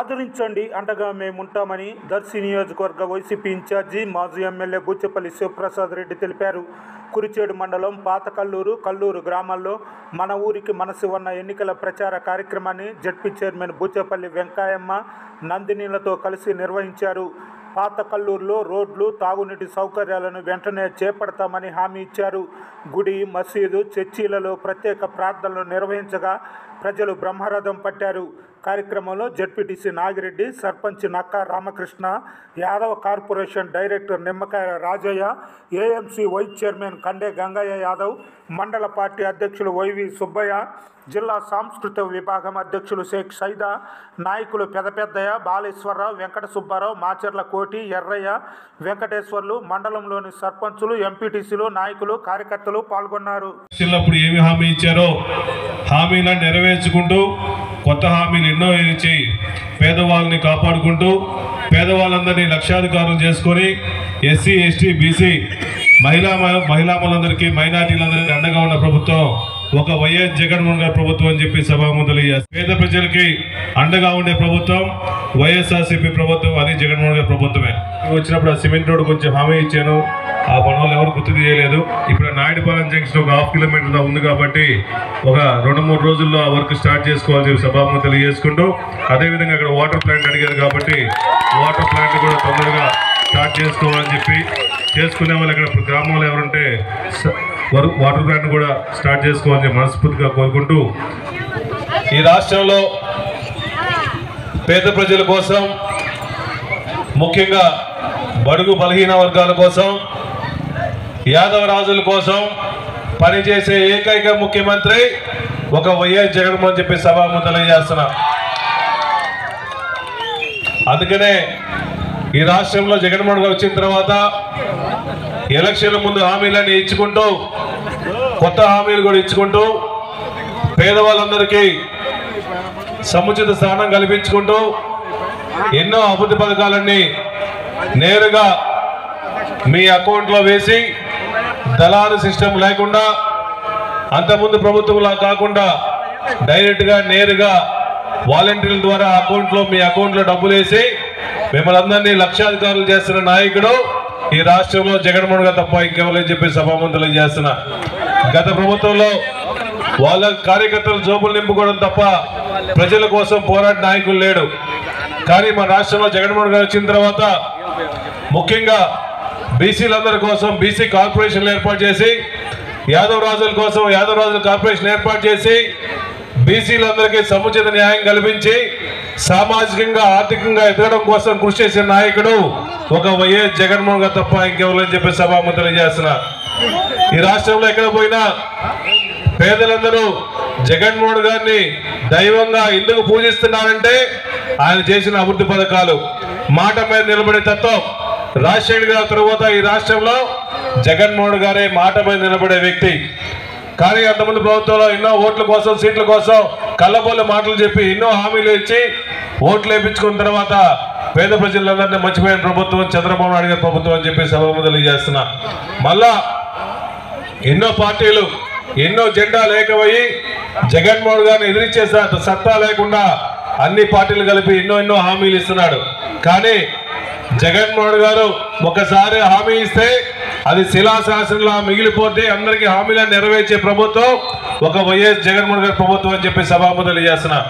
ఆదరించండి అండగా మేముంటామని దర్శి నియోజకవర్గ వైసీపీ ఇన్ఛార్జి మాజీ ఎమ్మెల్యే బుచ్చపల్లి శివప్రసాద్ రెడ్డి తెలిపారు. కురిచేడు మండలం పాత కల్లూరు కల్లూరు గ్రామాల్లో మన ఊరికి మనసు ఉన్న ఎన్నికల ప్రచార కార్యక్రమాన్ని జడ్పీ చైర్మన్ బుచ్చపల్లి వెంకాయమ్మ నందినీలతో కలిసి నిర్వహించారు. పాత కల్లూరులో రోడ్లు తాగునీటి సౌకర్యాలను వెంటనే చేపడతామని హామీ ఇచ్చారు. గుడి మసీదు చర్చీలలో ప్రత్యేక ప్రార్థనలు నిర్వహించగా ప్రజలు బ్రహ్మరథం పట్టారు. కార్యక్రమంలో ZPTC Nagireddy sarpanch Nakka Ramakrishna Yadava corporation director Nimmakaya Rajaiah AMC vice chairman Kande Gangaiah Yadav మండల పార్టీ అధ్యక్షులు వైవి సుబ్బయ్య జిల్లా సాంస్కృతిక విభాగం అధ్యక్షులు షేక్ సైదా నాయకులు పెదపెద్దయ్య బాలేశ్వరరావు వెంకట సుబ్బారావు మాచర్ల కోటి ఎర్రయ్య వెంకటేశ్వర్లు మండలంలోని సర్పంచులు ఎంపీటీసీలు నాయకులు కార్యకర్తలు పాల్గొన్నారు. ఎలక్షన్లప్పుడు ఏమి హామీ ఇచ్చారో హామీలను నెరవేర్చుకుంటూ కొత్త హామీలు ఎన్నో ఇచ్చి పేదవాళ్ళని కాపాడుకుంటూ పేదవాళ్ళందరినీ లక్ష్యాధికారం చేసుకొని ఎస్సీ ఎస్టీ బీసీ మహిళా మహిళామలందరికీ మైనార్టీలందరికీ అండగా ఉన్న ప్రభుత్వం ఒక వైఎస్ జగన్మోహన్ గారి ప్రభుత్వం అని చెప్పి సభాముందులు పేద ప్రజలకి అండగా ఉండే ప్రభుత్వం వైఎస్ఆర్సీపీ ప్రభుత్వం అది జగన్మోహన్ గారి ప్రభుత్వమే. వచ్చినప్పుడు ఆ సిమెంట్ రోడ్ కొంచెం హామీ ఇచ్చాను. ఆ పనులు ఎవరు గుర్తు తీయలేదు. ఇప్పుడు నాయుడుపాలెం జంక్షన్ ఒక హాఫ్ కిలోమీటర్ ఉంది కాబట్టి ఒక రెండు మూడు రోజుల్లో ఆ వర్క్ స్టార్ట్ చేసుకోవాలని చెప్పి సభాముఖం తెలియజేసుకుంటూ అదేవిధంగా అక్కడ వాటర్ ప్లాంట్ అడిగారు కాబట్టి వాటర్ ప్లాంట్ కూడా తొందరగా స్టార్ట్ చేసుకోవాలని చెప్పి చేసుకునే వాళ్ళు ఇక్కడ గ్రామంలో ఎవరుంటే వాటర్ ప్లాంట్ కూడా స్టార్ట్ చేసుకోవాలని మనస్ఫూర్తిగా కోరుకుంటూ ఈ రాష్ట్రంలో పేద ప్రజల కోసం ముఖ్యంగా బడుగు బలహీన వర్గాల కోసం యాదవ రాజుల కోసం పనిచేసే ఏకైక ముఖ్యమంత్రి ఒక వైఎస్ జగన్మోహన్ చెప్పి సభాము తెలియజేస్తున్నా. అందుకనే ఈ రాష్ట్రంలో జగన్మోహన్ గారు వచ్చిన తర్వాత ఎలక్షన్ల ముందు హామీలన్నీ ఇచ్చుకుంటూ కొత్త హామీలు కూడా ఇచ్చుకుంటూ పేదవాళ్ళందరికీ సముచిత స్థానం కల్పించుకుంటూ ఎన్నో అభివృద్ధి పథకాలన్నీ నేరుగా మీ అకౌంట్లో వేసి దళారు సిస్టమ్ లేకుండా అంతకుముందు ప్రభుత్వంలా కాకుండా డైరెక్ట్గా నేరుగా వాలంటీర్ల ద్వారా అకౌంట్లో మీ అకౌంట్లో డబ్బులు వేసి మిమ్మల్ని అందరినీ లక్షాధికారులు చేస్తున్న నాయకుడు ఈ రాష్ట్రంలో జగన్మోహన్ గారు తప్ప ఇంకెవరని చెప్పి సభామంతులు చేస్తున్న. గత ప్రభుత్వంలో వాళ్ళ కార్యకర్తలు జోబులు నింపుకోవడం తప్ప ప్రజల కోసం పోరాట నాయకులు లేడు. కానీ మన రాష్ట్రంలో జగన్మోహన్ గారు వచ్చిన తర్వాత ముఖ్యంగా బీసీలందరి కోసం బీసీ కార్పొరేషన్లు ఏర్పాటు చేసి యాదవ్ రాజుల కోసం యాదవ్ రాజుల కార్పొరేషన్ ఏర్పాటు చేసి బీసీలందరికీ సముచిత న్యాయం కల్పించి సామాజికంగా ఆర్థికంగా ఎదగడం కోసం కృషి చేసిన నాయకుడు ఒక వైఎస్ జగన్మోహన్ గారు తప్ప ఇంకెవరని చెప్పి సభాము తెలియజేస్తున్నా. ఈ రాష్ట్రంలో ఎక్కడ పోయినా పేదలందరూ జగన్మోహన్ గారిని దైవంగా ఎందుకు పూజిస్తున్నారంటే ఆయన చేసిన అభివృద్ధి పథకాలు. మాట మీద నిలబడే తత్వం రాజశేఖర్ గారి తర్వాత ఈ రాష్ట్రంలో జగన్మోహన్ గారే మాట మీద నిలబడే వ్యక్తి. కానీ అంతమంది ప్రభుత్వంలో ఎన్నో ఓట్ల కోసం సీట్ల కోసం కళ్ళబొల్ల మాటలు చెప్పి ఎన్నో హామీలు ఇచ్చి ఓట్లు వేయించుకున్న తర్వాత పేద ప్రజలందరినీ మర్చిపోయిన ప్రభుత్వం చంద్రబాబు నాయుడు గారి ప్రభుత్వం అని చెప్పి సభ తెలియజేస్తున్నా. మళ్ళా ఎన్నో పార్టీలు ఎన్నో జెండా లేకపోయి జగన్మోహన్ గారిని ఎదిరించే సత్తా లేకుండా అన్ని పార్టీలు కలిపి ఎన్నో ఎన్నో హామీలు ఇస్తున్నాడు. కానీ జగన్మోహన్ గారు ఒకసారి హామీ ఇస్తే అది శిలాశాసనంలా మిగిలిపోతే అందరికీ హామీలను నెరవేర్చే ప్రభుత్వం ఒక వైఎస్ జగన్మోహన్ గారి ప్రభుత్వం అని చెప్పి సభాపతులు చేస్తున్నా